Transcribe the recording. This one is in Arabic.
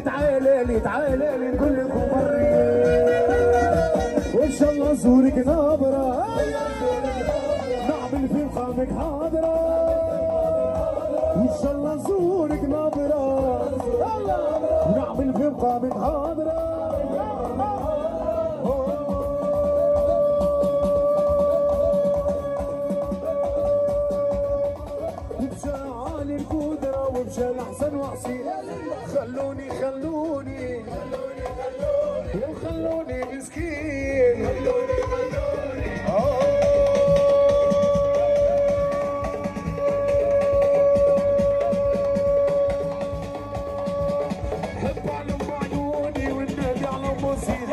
تعالى لي تعالى لي نقول لكم مري وإن شاء الله نزورك نابرة نعمل في مقامك حاضرة وإن شاء الله نزورك نابرة نعمل في مقامك حاضرة لي القدرة ومشى لحسن وحسين خلوني خلوني. وخلوني مسكين خلوني خلوني أوه. على والنادي على مصيري.